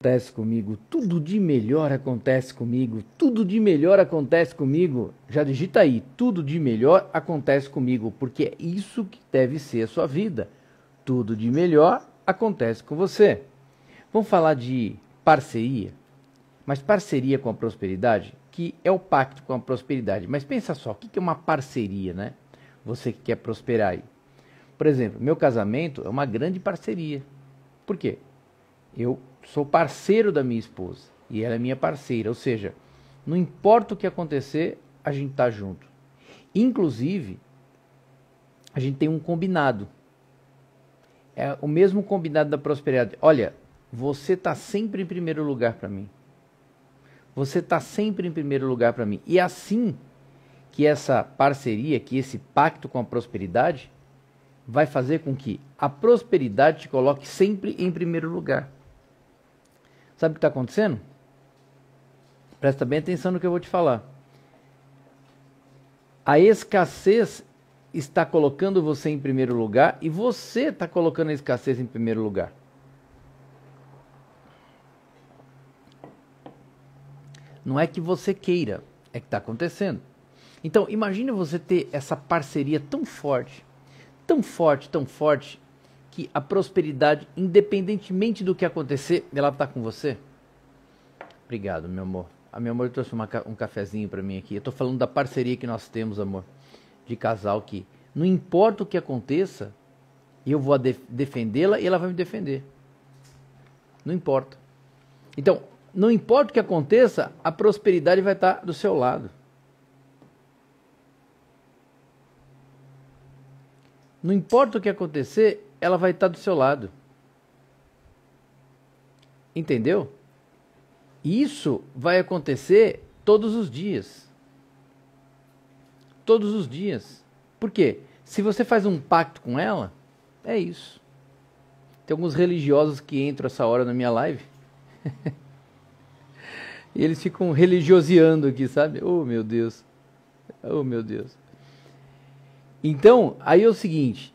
acontece comigo, tudo de melhor acontece comigo, tudo de melhor acontece comigo. Já digita aí, tudo de melhor acontece comigo, porque é isso que deve ser a sua vida. Tudo de melhor acontece com você. Vamos falar de parceria, mas parceria com a prosperidade, que é o pacto com a prosperidade. Mas pensa só, o que é uma parceria, né? Você que quer prosperar aí. Por exemplo, meu casamento é uma grande parceria. Por quê? Eu sou parceiro da minha esposa e ela é minha parceira, ou seja, não importa o que acontecer, a gente tá junto. Inclusive, a gente tem um combinado. É o mesmo combinado da prosperidade. Olha, você tá sempre em primeiro lugar para mim. Você tá sempre em primeiro lugar para mim. E assim que essa parceria, que esse pacto com a prosperidade vai fazer com que a prosperidade te coloque sempre em primeiro lugar. Sabe o que está acontecendo? Presta bem atenção no que eu vou te falar. A escassez está colocando você em primeiro lugar e você está colocando a escassez em primeiro lugar. Não é que você queira, é que está acontecendo. Então, imagine você ter essa parceria tão forte, tão forte, tão forte, que a prosperidade, independentemente do que acontecer, ela está com você? Obrigado, meu amor. A meu amor trouxe uma, um cafezinho para mim aqui. Eu estou falando da parceria que nós temos, amor, de casal que não importa o que aconteça, eu vou def defendê-la e ela vai me defender. Não importa. Então, não importa o que aconteça, a prosperidade vai estar tá do seu lado. Não importa o que acontecer, ela vai estar do seu lado. Entendeu? Isso vai acontecer todos os dias. Todos os dias. Por quê? Se você faz um pacto com ela, é isso. Tem alguns religiosos que entram essa hora na minha live. e eles ficam religioseando aqui, sabe? Oh, meu Deus. Oh, meu Deus. Então, aí é o seguinte: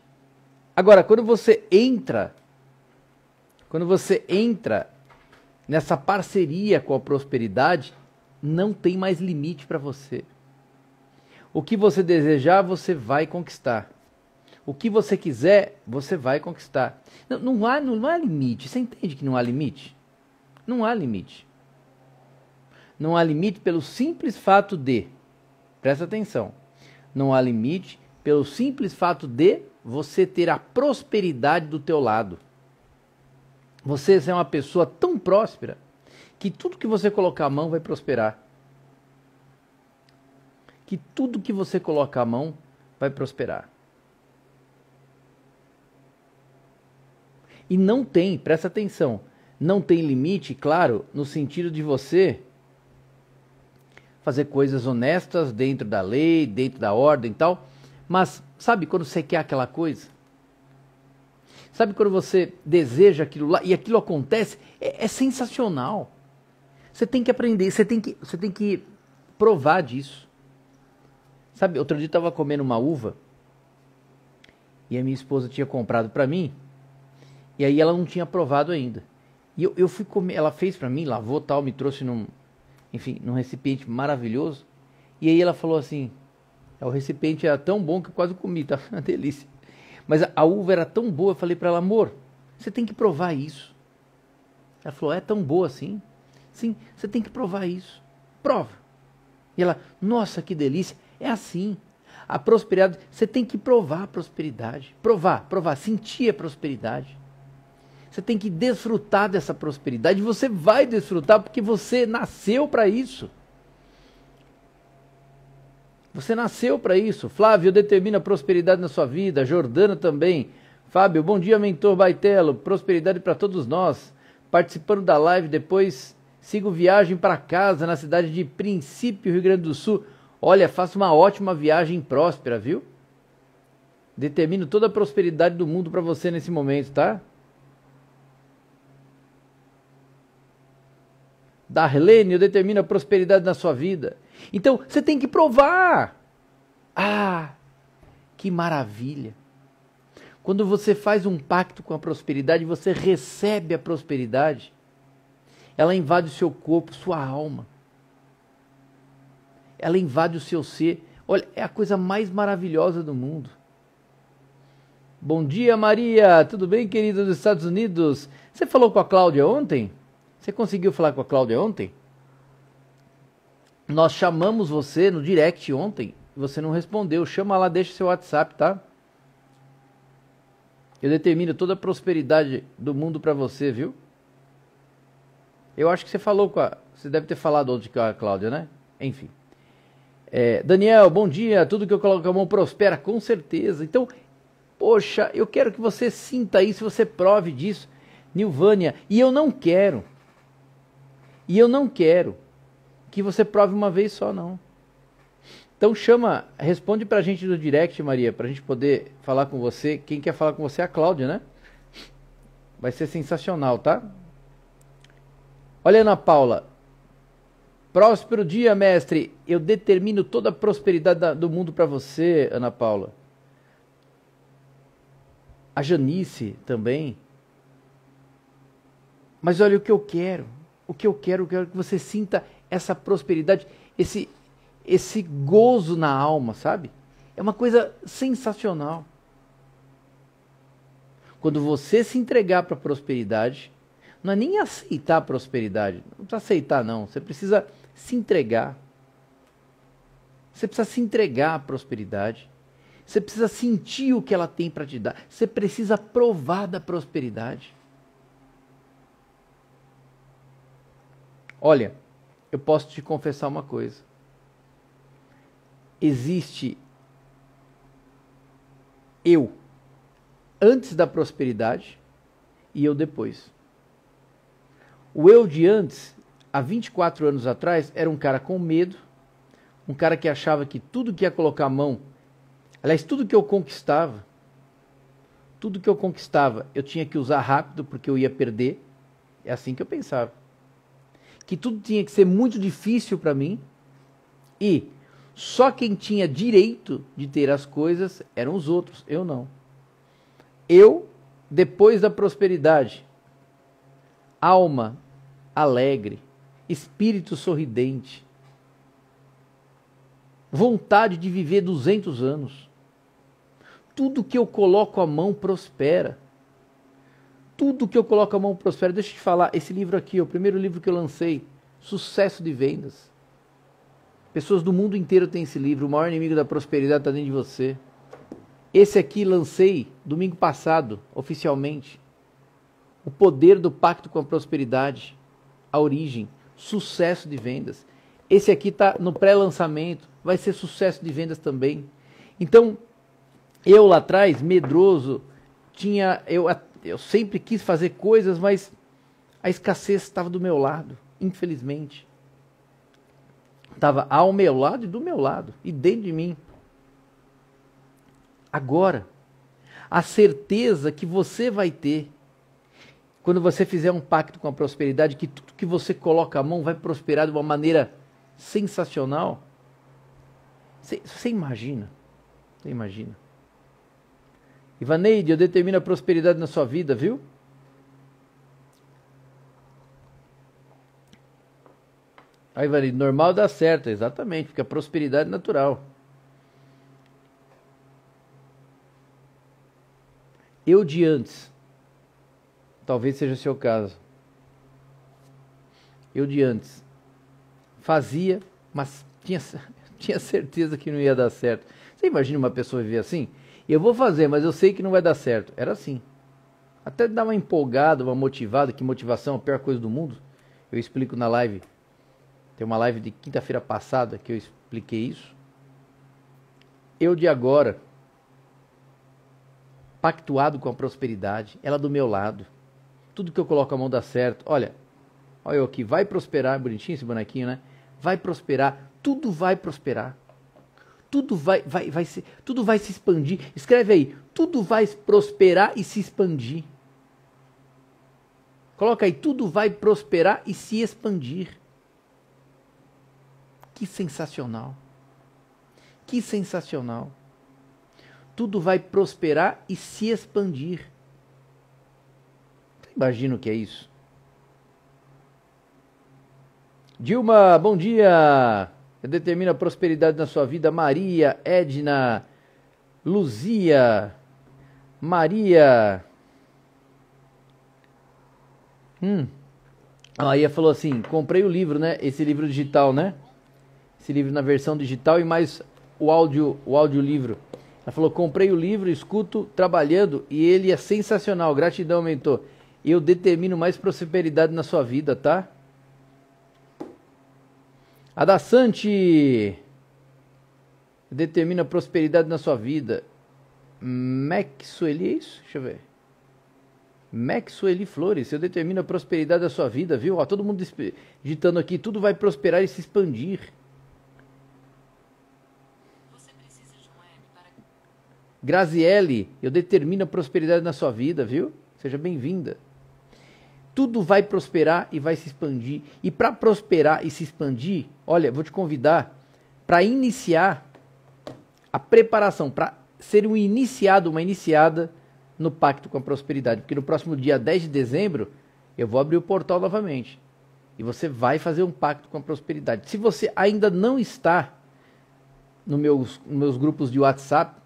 Agora, quando você entra, quando você entra nessa parceria com a prosperidade, não tem mais limite para você. O que você desejar, você vai conquistar. O que você quiser, você vai conquistar. Não, não, há, não, há limite. Você entende que não há limite? Não há limite. Não há limite pelo simples fato de. Presta atenção. Não há limite pelo simples fato de você ter a prosperidade do teu lado. Você é uma pessoa tão próspera que tudo que você colocar a mão vai prosperar. Que tudo que você colocar a mão vai prosperar. E não tem, presta atenção, não tem limite, claro, no sentido de você fazer coisas honestas dentro da lei, dentro da ordem e tal, mas sabe quando você quer aquela coisa? Sabe quando você deseja aquilo lá e aquilo acontece? É, é sensacional. Você tem que aprender, você tem que, você tem que provar disso. Sabe, outro dia eu estava comendo uma uva e a minha esposa tinha comprado para mim e aí ela não tinha provado ainda. E eu, eu fui comer, ela fez para mim, lavou tal, me trouxe num, enfim, num recipiente maravilhoso. E aí ela falou assim: o recipiente era tão bom que eu quase comi, tá uma delícia. Mas a, a uva era tão boa, eu falei para ela, amor, você tem que provar isso. Ela falou, é tão boa assim? Sim, você tem que provar isso. Prova. E ela, nossa, que delícia. É assim. A prosperidade, você tem que provar a prosperidade. Provar, provar, sentir a prosperidade. Você tem que desfrutar dessa prosperidade. Você vai desfrutar porque você nasceu para isso. Você nasceu para isso. Flávio determina prosperidade na sua vida. Jordana também. Fábio, bom dia, mentor Baitelo. Prosperidade para todos nós. Participando da live, depois sigo viagem para casa na cidade de Princípio, Rio Grande do Sul. Olha, faça uma ótima viagem próspera, viu? Determino toda a prosperidade do mundo para você nesse momento, tá? Darlene, eu determino a prosperidade na sua vida. Então, você tem que provar. Ah, que maravilha. Quando você faz um pacto com a prosperidade, você recebe a prosperidade. ela invade o seu corpo, sua alma. Ela invade o seu ser. Olha, é a coisa mais maravilhosa do mundo. Bom dia, Maria. Tudo bem, querida dos Estados Unidos? Você falou com a Cláudia ontem? Você conseguiu falar com a Cláudia ontem? Nós chamamos você no direct ontem você não respondeu. Chama lá, deixa seu WhatsApp, tá? Eu determino toda a prosperidade do mundo para você, viu? Eu acho que você falou com a. Você deve ter falado ontem com a Cláudia, né? Enfim. É, Daniel, bom dia. Tudo que eu coloco a mão prospera, com certeza. Então, poxa, eu quero que você sinta isso, você prove disso. Nilvânia. E eu não quero. E eu não quero que você prove uma vez só, não. Então chama, responde pra gente no direct, Maria, pra gente poder falar com você. Quem quer falar com você é a Cláudia, né? Vai ser sensacional, tá? Olha, Ana Paula. Próspero dia, mestre. Eu determino toda a prosperidade do mundo para você, Ana Paula. A Janice também. Mas olha o que eu quero. O que eu quero, eu quero que você sinta essa prosperidade, esse esse gozo na alma, sabe? É uma coisa sensacional. Quando você se entregar para a prosperidade, não é nem aceitar a prosperidade, não precisa aceitar não, você precisa se entregar. Você precisa se entregar à prosperidade. Você precisa sentir o que ela tem para te dar. Você precisa provar da prosperidade. Olha, eu posso te confessar uma coisa existe eu antes da prosperidade e eu depois. O eu de antes, há 24 anos atrás, era um cara com medo, um cara que achava que tudo que ia colocar a mão, aliás, tudo que eu conquistava, tudo que eu conquistava, eu tinha que usar rápido porque eu ia perder. É assim que eu pensava. Que tudo tinha que ser muito difícil para mim e só quem tinha direito de ter as coisas eram os outros, eu não. Eu, depois da prosperidade, alma alegre, espírito sorridente, vontade de viver 200 anos. Tudo que eu coloco a mão prospera. Tudo que eu coloco a mão prospera. Deixa eu te falar, esse livro aqui, o primeiro livro que eu lancei, Sucesso de Vendas. Pessoas do mundo inteiro têm esse livro. O maior inimigo da prosperidade está dentro de você. Esse aqui lancei domingo passado, oficialmente. O poder do pacto com a prosperidade. A origem. Sucesso de vendas. Esse aqui está no pré-lançamento. Vai ser sucesso de vendas também. Então, eu lá atrás, medroso, tinha. Eu, eu sempre quis fazer coisas, mas a escassez estava do meu lado, infelizmente. Estava ao meu lado e do meu lado, e dentro de mim. Agora, a certeza que você vai ter, quando você fizer um pacto com a prosperidade, que tudo que você coloca a mão vai prosperar de uma maneira sensacional. Você imagina? Você imagina? Ivaneide, eu determino a prosperidade na sua vida, viu? Aí, vai normal dá certo, exatamente, porque a prosperidade é natural. Eu de antes, talvez seja o seu caso. Eu de antes fazia, mas tinha, tinha certeza que não ia dar certo. Você imagina uma pessoa viver assim? Eu vou fazer, mas eu sei que não vai dar certo. Era assim. Até dar uma empolgada, uma motivada, que motivação é a pior coisa do mundo. Eu explico na live tem uma live de quinta-feira passada que eu expliquei isso. Eu de agora, pactuado com a prosperidade, ela do meu lado. Tudo que eu coloco a mão dá certo. Olha, olha eu aqui, vai prosperar, bonitinho esse bonequinho, né? Vai prosperar, tudo vai prosperar. Tudo vai, vai, vai se, tudo vai se expandir. Escreve aí, tudo vai prosperar e se expandir. Coloca aí, tudo vai prosperar e se expandir. Que sensacional! Que sensacional! Tudo vai prosperar e se expandir. Imagina o que é isso? Dilma, bom dia. Determina a prosperidade na sua vida. Maria, Edna, Luzia, Maria. Hum. A Maria falou assim: comprei o livro, né? Esse livro digital, né? Esse livro na versão digital e mais o áudio, o audiolivro. Ela falou: comprei o livro, escuto trabalhando e ele é sensacional. Gratidão, mentor. Eu determino mais prosperidade na sua vida, tá? A da Santi determina prosperidade na sua vida. Maxwell, é isso? Deixa eu ver. Maxwell Flores, eu determino a prosperidade da sua vida, viu? Ó, todo mundo digitando aqui, tudo vai prosperar e se expandir. Graziele, eu determino a prosperidade na sua vida, viu? Seja bem-vinda. Tudo vai prosperar e vai se expandir. E para prosperar e se expandir, olha, vou te convidar para iniciar a preparação, para ser um iniciado, uma iniciada no Pacto com a Prosperidade. Porque no próximo dia 10 de dezembro, eu vou abrir o portal novamente. E você vai fazer um pacto com a prosperidade. Se você ainda não está no meus, nos meus grupos de WhatsApp,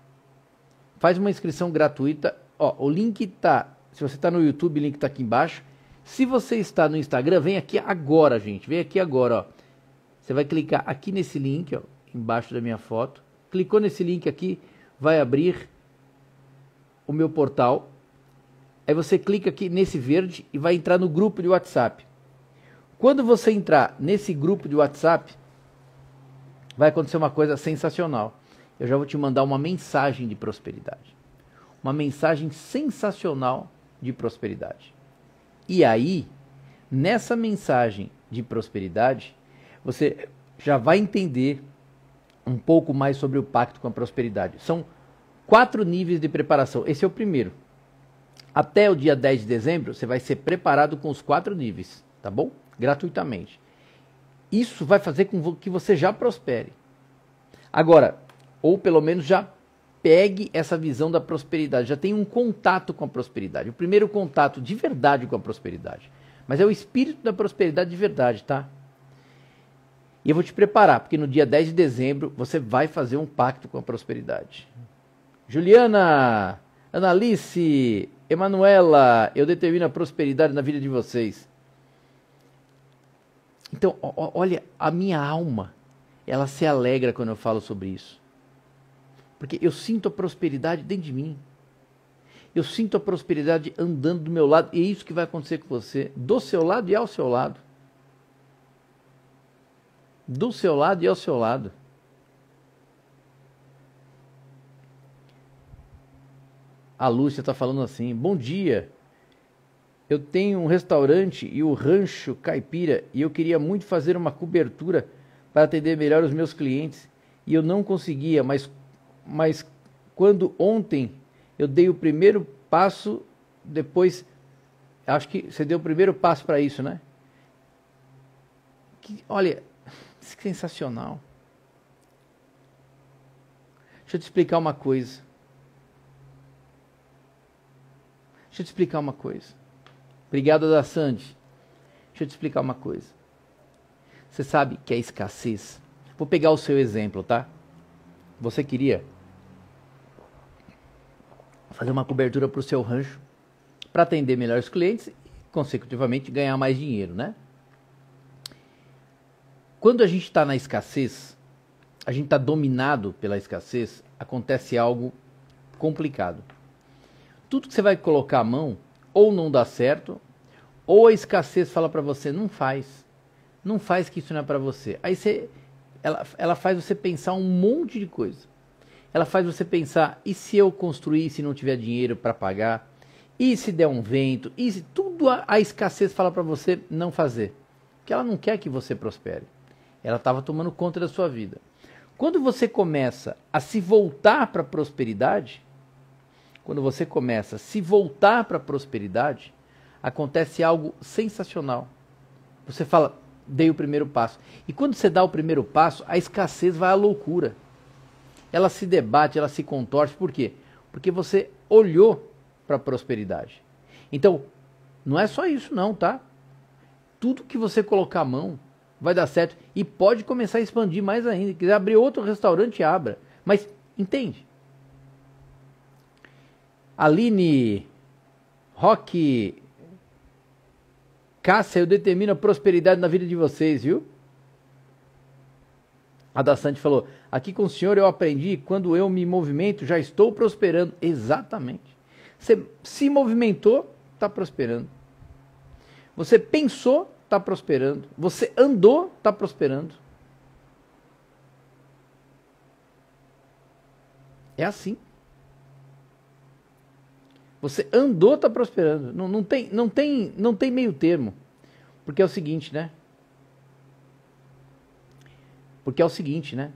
faz uma inscrição gratuita. Ó, o link está. Se você está no YouTube, o link está aqui embaixo. Se você está no Instagram, vem aqui agora, gente. Vem aqui agora, ó. Você vai clicar aqui nesse link, ó, embaixo da minha foto. Clicou nesse link aqui, vai abrir o meu portal. Aí você clica aqui nesse verde e vai entrar no grupo de WhatsApp. Quando você entrar nesse grupo de WhatsApp, vai acontecer uma coisa sensacional eu já vou te mandar uma mensagem de prosperidade. Uma mensagem sensacional de prosperidade. E aí, nessa mensagem de prosperidade, você já vai entender um pouco mais sobre o pacto com a prosperidade. São quatro níveis de preparação. Esse é o primeiro. Até o dia 10 de dezembro, você vai ser preparado com os quatro níveis, tá bom? Gratuitamente. Isso vai fazer com que você já prospere. Agora, ou pelo menos já pegue essa visão da prosperidade, já tenha um contato com a prosperidade. O primeiro contato de verdade com a prosperidade. Mas é o espírito da prosperidade de verdade, tá? E eu vou te preparar, porque no dia 10 de dezembro você vai fazer um pacto com a prosperidade. Juliana, Analice, Emanuela, eu determino a prosperidade na vida de vocês. Então, olha, a minha alma, ela se alegra quando eu falo sobre isso. Porque eu sinto a prosperidade dentro de mim. Eu sinto a prosperidade andando do meu lado. E é isso que vai acontecer com você. Do seu lado e ao seu lado. Do seu lado e ao seu lado. A Lúcia está falando assim: Bom dia. Eu tenho um restaurante e o Rancho Caipira e eu queria muito fazer uma cobertura para atender melhor os meus clientes e eu não conseguia, mas mas quando ontem eu dei o primeiro passo, depois acho que você deu o primeiro passo para isso, né? Que, olha, sensacional. Deixa eu te explicar uma coisa. Deixa eu te explicar uma coisa. Obrigado, da Sandy. Deixa eu te explicar uma coisa. Você sabe que a escassez. Vou pegar o seu exemplo, tá? Você queria fazer uma cobertura para o seu rancho para atender melhor os clientes e, consecutivamente, ganhar mais dinheiro, né? Quando a gente está na escassez, a gente está dominado pela escassez, acontece algo complicado. Tudo que você vai colocar a mão, ou não dá certo, ou a escassez fala para você, não faz. Não faz que isso não é para você. Aí você, ela, ela faz você pensar um monte de coisa ela faz você pensar: e se eu construir se não tiver dinheiro para pagar? E se der um vento? E se tudo a, a escassez fala para você não fazer? Porque ela não quer que você prospere. Ela estava tomando conta da sua vida. Quando você começa a se voltar para a prosperidade, quando você começa a se voltar para a prosperidade, acontece algo sensacional. Você fala, dei o primeiro passo. E quando você dá o primeiro passo, a escassez vai à loucura ela se debate, ela se contorce. Por quê? Porque você olhou para a prosperidade. Então, não é só isso não, tá? Tudo que você colocar a mão, vai dar certo e pode começar a expandir mais ainda. Se quiser abrir outro restaurante, abra. Mas entende? Aline, Rock, Cássia, eu determino a prosperidade na vida de vocês, viu? A da Sante falou: Aqui com o senhor eu aprendi, quando eu me movimento, já estou prosperando. Exatamente. Você se movimentou, está prosperando. Você pensou, está prosperando. Você andou, está prosperando. É assim. Você andou, está prosperando. Não, não, tem, não, tem, não tem meio termo. Porque é o seguinte, né? Porque é o seguinte, né?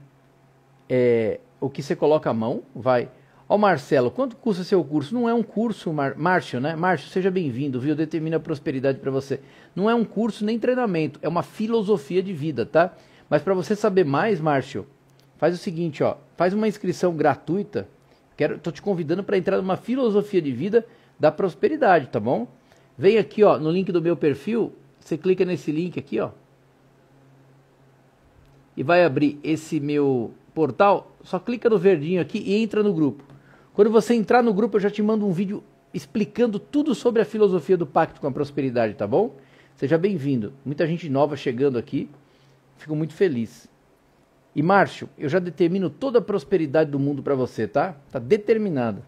É, o que você coloca a mão vai. Ó, Marcelo, quanto custa seu curso? Não é um curso, Mar... Márcio, né? Márcio, seja bem-vindo, viu? Determina a prosperidade para você. Não é um curso nem treinamento, é uma filosofia de vida, tá? Mas para você saber mais, Márcio, faz o seguinte, ó, faz uma inscrição gratuita. Quero, tô te convidando para entrar numa filosofia de vida da prosperidade, tá bom? Vem aqui, ó, no link do meu perfil, você clica nesse link aqui, ó e vai abrir esse meu portal, só clica no verdinho aqui e entra no grupo. Quando você entrar no grupo, eu já te mando um vídeo explicando tudo sobre a filosofia do pacto com a prosperidade, tá bom? Seja bem-vindo. Muita gente nova chegando aqui. Fico muito feliz. E Márcio, eu já determino toda a prosperidade do mundo para você, tá? Tá determinado.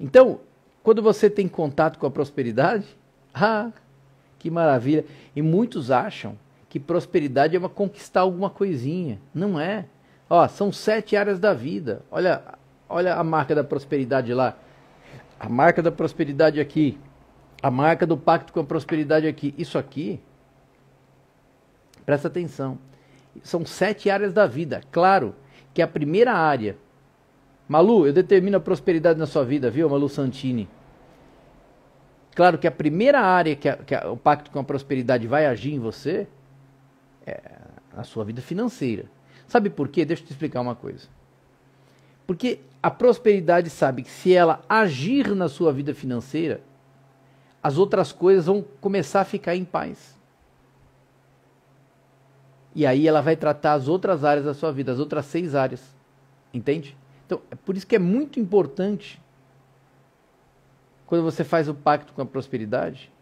Então, quando você tem contato com a prosperidade, ah, que maravilha. E muitos acham que prosperidade é uma conquistar alguma coisinha. Não é. Ó, são sete áreas da vida. Olha, olha a marca da prosperidade lá. A marca da prosperidade aqui. A marca do pacto com a prosperidade aqui. Isso aqui. Presta atenção. São sete áreas da vida. Claro que a primeira área. Malu, eu determino a prosperidade na sua vida, viu, Malu Santini? Claro que a primeira área que, a, que a, o pacto com a prosperidade vai agir em você é a sua vida financeira. Sabe por quê? Deixa eu te explicar uma coisa. Porque a prosperidade sabe que se ela agir na sua vida financeira, as outras coisas vão começar a ficar em paz. E aí ela vai tratar as outras áreas da sua vida, as outras seis áreas. Entende? Então, é por isso que é muito importante quando você faz o pacto com a prosperidade,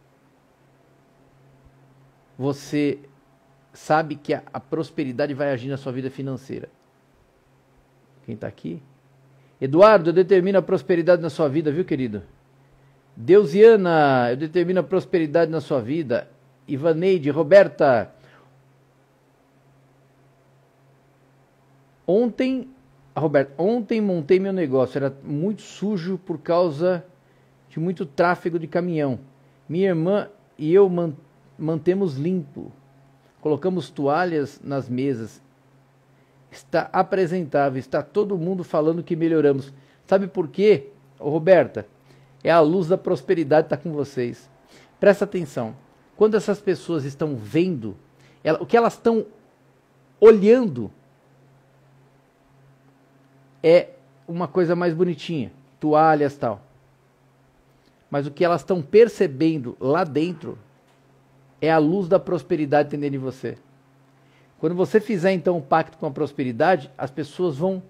você sabe que a, a prosperidade vai agir na sua vida financeira. Quem está aqui? Eduardo, eu determino a prosperidade na sua vida, viu, querido? Deusiana, eu determino a prosperidade na sua vida. Ivaneide, Roberta. Ontem, Roberta, ontem montei meu negócio, era muito sujo por causa de muito tráfego de caminhão. Minha irmã e eu man mantemos limpo. Colocamos toalhas nas mesas. Está apresentável, está todo mundo falando que melhoramos. Sabe por quê, Ô, Roberta? É a luz da prosperidade está com vocês. Presta atenção. Quando essas pessoas estão vendo, ela, o que elas estão olhando é uma coisa mais bonitinha, toalhas tal mas o que elas estão percebendo lá dentro é a luz da prosperidade tendendo em você. Quando você fizer então um pacto com a prosperidade, as pessoas vão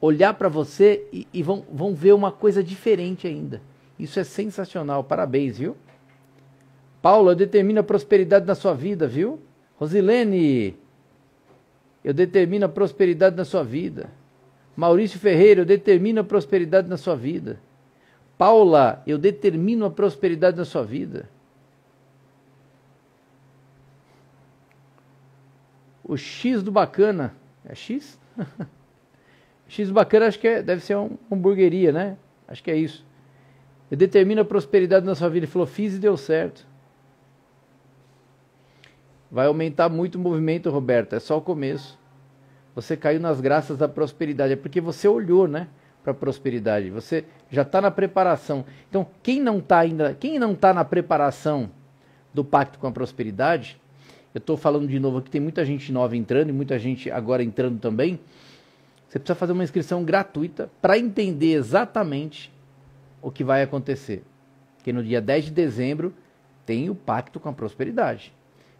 olhar para você e, e, vão, vão ver uma coisa diferente ainda. Isso é sensacional. Parabéns, viu? Paulo, eu determino a prosperidade na sua vida, viu? Rosilene, eu determino a prosperidade na sua vida. Maurício Ferreira, eu determino a prosperidade na sua vida. Paula, eu determino a prosperidade na sua vida. O X do bacana. É X? X do bacana acho que é, deve ser uma hamburgueria, né? Acho que é isso. Eu determino a prosperidade na sua vida. Ele falou, fiz e deu certo. Vai aumentar muito o movimento, Roberto. É só o começo. Você caiu nas graças da prosperidade. É porque você olhou, né? para a prosperidade. Você já está na preparação. Então, quem não está ainda, quem não está na preparação do pacto com a prosperidade, eu estou falando de novo aqui, tem muita gente nova entrando e muita gente agora entrando também. Você precisa fazer uma inscrição gratuita para entender exatamente o que vai acontecer. Porque no dia 10 de dezembro tem o pacto com a prosperidade.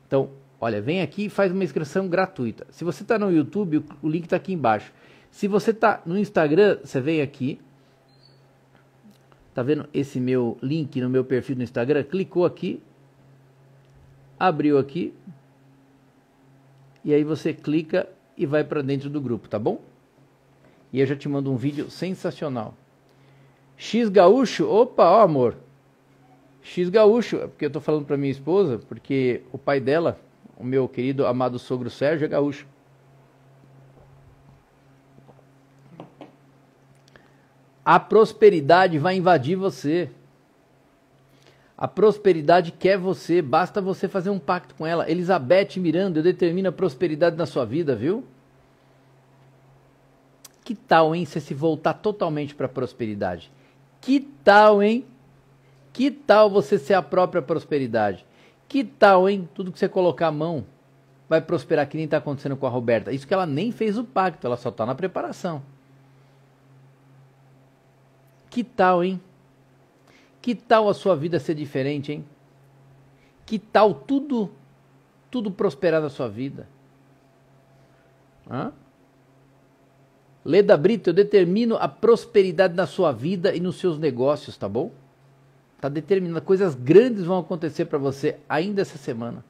Então, olha, vem aqui e faz uma inscrição gratuita. Se você está no YouTube, o link está aqui embaixo. Se você está no Instagram, você vem aqui. Tá vendo esse meu link no meu perfil no Instagram? Clicou aqui, abriu aqui, e aí você clica e vai para dentro do grupo, tá bom? E eu já te mando um vídeo sensacional. X Gaúcho, opa, ó amor. X Gaúcho, é porque eu tô falando para minha esposa, porque o pai dela, o meu querido amado sogro Sérgio, é gaúcho. A prosperidade vai invadir você. A prosperidade quer você, basta você fazer um pacto com ela. Elizabeth Miranda, eu determino a prosperidade na sua vida, viu? Que tal, hein, você se voltar totalmente para a prosperidade? Que tal, hein? Que tal você ser a própria prosperidade? Que tal, hein? Tudo que você colocar a mão vai prosperar, que nem está acontecendo com a Roberta. Isso que ela nem fez o pacto, ela só está na preparação. Que tal, hein? Que tal a sua vida ser diferente, hein? Que tal tudo, tudo prosperar na sua vida? Hã? Leda Brito, eu determino a prosperidade na sua vida e nos seus negócios, tá bom? Tá determinado, coisas grandes vão acontecer para você ainda essa semana.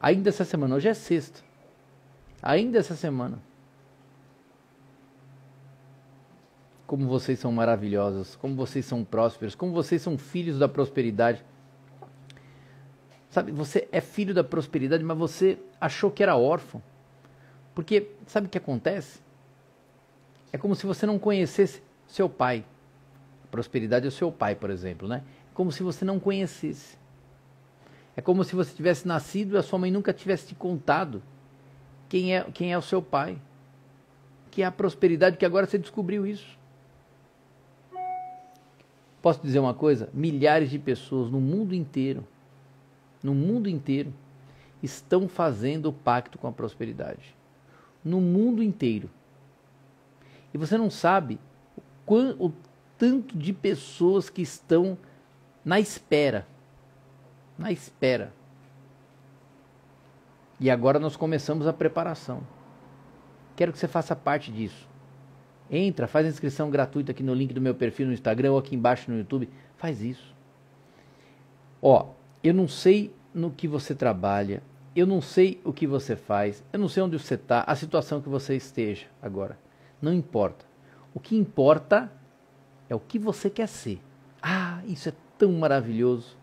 Ainda essa semana, hoje é sexta. Ainda essa semana. Como vocês são maravilhosos, como vocês são prósperos, como vocês são filhos da prosperidade. Sabe, você é filho da prosperidade, mas você achou que era órfão. Porque sabe o que acontece? É como se você não conhecesse seu pai. Prosperidade é o seu pai, por exemplo, né? É como se você não conhecesse. É como se você tivesse nascido e a sua mãe nunca tivesse te contado quem é, quem é o seu pai. Que é a prosperidade que agora você descobriu isso. Posso dizer uma coisa? Milhares de pessoas no mundo inteiro, no mundo inteiro, estão fazendo o pacto com a prosperidade. No mundo inteiro. E você não sabe o, o tanto de pessoas que estão na espera. Na espera. E agora nós começamos a preparação. Quero que você faça parte disso. Entra, faz a inscrição gratuita aqui no link do meu perfil no Instagram ou aqui embaixo no YouTube. Faz isso. Ó, eu não sei no que você trabalha, eu não sei o que você faz, eu não sei onde você está, a situação que você esteja agora. Não importa. O que importa é o que você quer ser. Ah, isso é tão maravilhoso.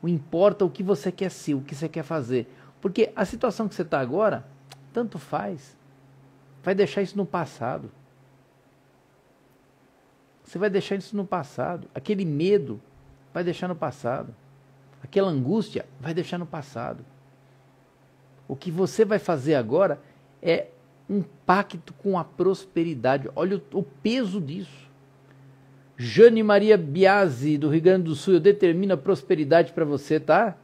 O importa o que você quer ser, o que você quer fazer. Porque a situação que você está agora, tanto faz vai deixar isso no passado. Você vai deixar isso no passado. Aquele medo vai deixar no passado. Aquela angústia vai deixar no passado. O que você vai fazer agora é um pacto com a prosperidade. Olha o, o peso disso. Jane Maria Biasi, do Rio Grande do Sul, eu determino a prosperidade para você, tá?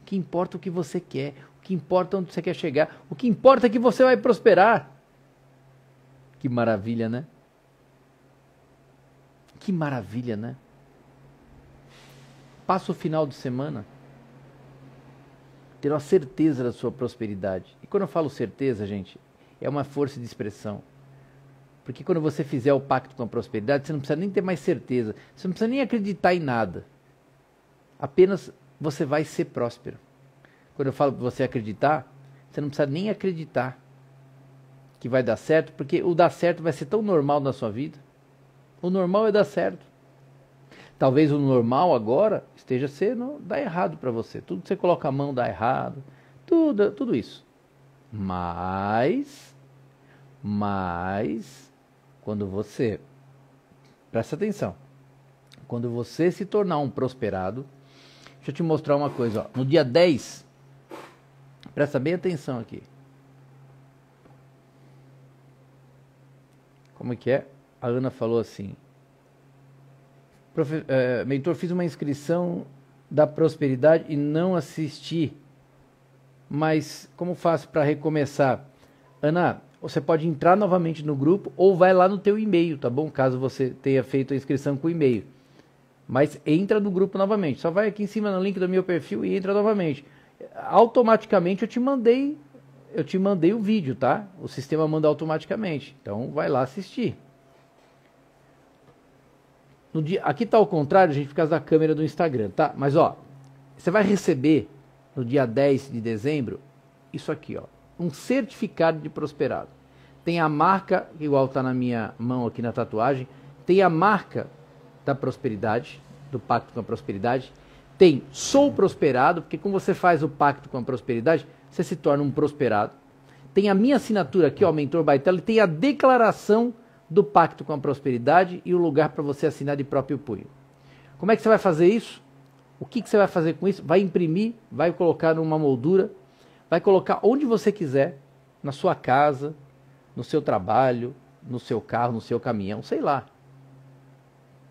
O que importa é o que você quer, o que importa é onde você quer chegar, o que importa é que você vai prosperar. Que maravilha, né? Que maravilha, né? Passa o final de semana tendo a certeza da sua prosperidade. E quando eu falo certeza, gente, é uma força de expressão. Porque quando você fizer o pacto com a prosperidade, você não precisa nem ter mais certeza, você não precisa nem acreditar em nada. Apenas você vai ser próspero. Quando eu falo para você acreditar, você não precisa nem acreditar que vai dar certo, porque o dar certo vai ser tão normal na sua vida. O normal é dar certo. Talvez o normal agora esteja sendo dar errado para você. Tudo que você coloca a mão dá errado. Tudo, tudo isso. Mas, mas, quando você, presta atenção, quando você se tornar um prosperado, deixa eu te mostrar uma coisa. Ó. No dia 10, presta bem atenção aqui. Como é que é? A Ana falou assim. Profe, é, mentor, fiz uma inscrição da prosperidade e não assisti. Mas como faço para recomeçar? Ana, você pode entrar novamente no grupo ou vai lá no teu e-mail, tá bom? Caso você tenha feito a inscrição com e-mail. Mas entra no grupo novamente. Só vai aqui em cima no link do meu perfil e entra novamente. Automaticamente eu te mandei, eu te mandei o vídeo, tá? O sistema manda automaticamente. Então vai lá assistir. Dia, aqui tá ao contrário, gente, por causa da câmera do Instagram, tá? Mas ó, você vai receber no dia 10 de dezembro isso aqui, ó, um certificado de prosperado. Tem a marca, igual está na minha mão aqui na tatuagem, tem a marca da prosperidade, do pacto com a prosperidade. Tem sou prosperado, porque quando você faz o pacto com a prosperidade, você se torna um prosperado. Tem a minha assinatura aqui, ó, Mentor Baitelo, e tem a declaração do pacto com a prosperidade e o lugar para você assinar de próprio punho. Como é que você vai fazer isso? O que, que você vai fazer com isso? Vai imprimir, vai colocar numa moldura, vai colocar onde você quiser, na sua casa, no seu trabalho, no seu carro, no seu caminhão, sei lá.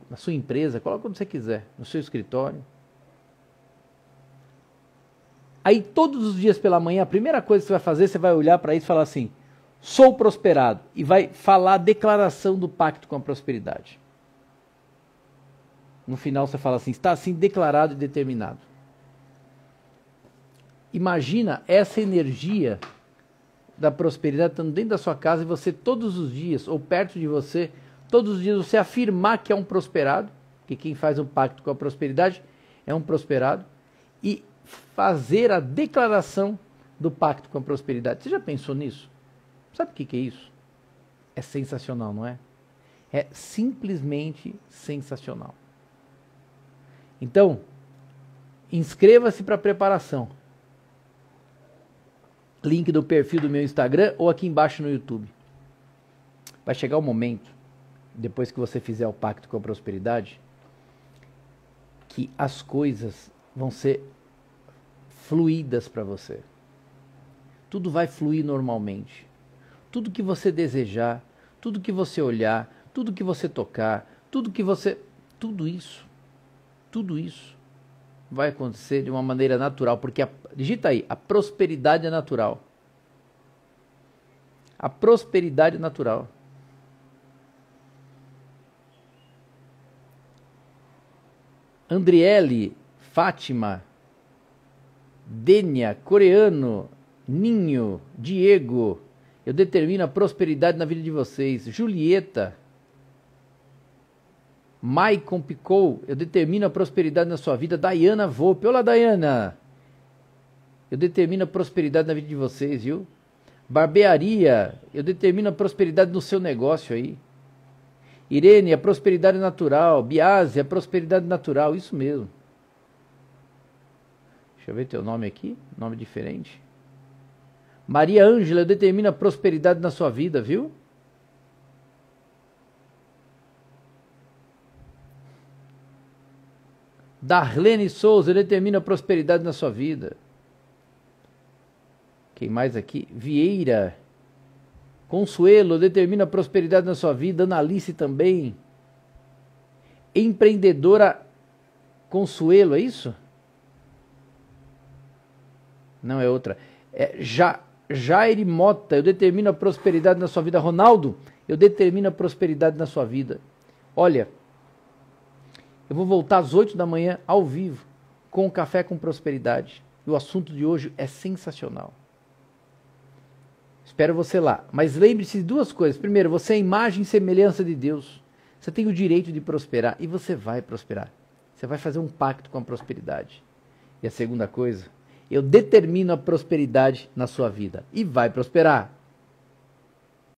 Na sua empresa, coloca onde você quiser, no seu escritório. Aí todos os dias pela manhã, a primeira coisa que você vai fazer, você vai olhar para isso e falar assim: sou prosperado. E vai falar a declaração do pacto com a prosperidade. No final você fala assim: está assim declarado e determinado. Imagina essa energia da prosperidade estando dentro da sua casa e você todos os dias, ou perto de você, todos os dias você afirmar que é um prosperado, que quem faz um pacto com a prosperidade é um prosperado, e fazer a declaração do pacto com a prosperidade. Você já pensou nisso? Sabe o que, que é isso? É sensacional, não é? É simplesmente sensacional. Então, inscreva-se para a preparação link do perfil do meu Instagram ou aqui embaixo no YouTube. Vai chegar o momento, depois que você fizer o pacto com a prosperidade, que as coisas vão ser fluídas para você. Tudo vai fluir normalmente. Tudo que você desejar, tudo que você olhar, tudo que você tocar, tudo que você. Tudo isso. Tudo isso vai acontecer de uma maneira natural, porque a, digita aí, a prosperidade é natural. A prosperidade é natural. Andriele, Fátima, Dênia, Coreano, Ninho, Diego, eu determino a prosperidade na vida de vocês. Julieta, Maicon Picou, eu determino a prosperidade na sua vida. Dayana Volpe, olá Dayana. Eu determino a prosperidade na vida de vocês, viu? Barbearia, eu determino a prosperidade no seu negócio aí. Irene, a prosperidade natural. Biase, a prosperidade natural, isso mesmo. Deixa eu ver teu nome aqui, nome diferente. Maria Ângela, eu determino a prosperidade na sua vida, viu? Darlene Souza, determina prosperidade na sua vida. Quem mais aqui? Vieira. Consuelo, determina prosperidade na sua vida. Analice também. Empreendedora Consuelo, é isso? Não é outra. É ja, Jair Mota, eu determino a prosperidade na sua vida. Ronaldo, eu determino a prosperidade na sua vida. Olha, eu vou voltar às 8 da manhã ao vivo com o Café com Prosperidade. E o assunto de hoje é sensacional. Espero você lá. Mas lembre-se de duas coisas. Primeiro, você é imagem e semelhança de Deus. Você tem o direito de prosperar e você vai prosperar. Você vai fazer um pacto com a prosperidade. E a segunda coisa, eu determino a prosperidade na sua vida e vai prosperar.